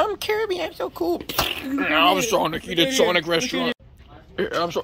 I'm Kirby. I'm so cool. I'm Sonic. Eat did Sonic restaurant. I'm so.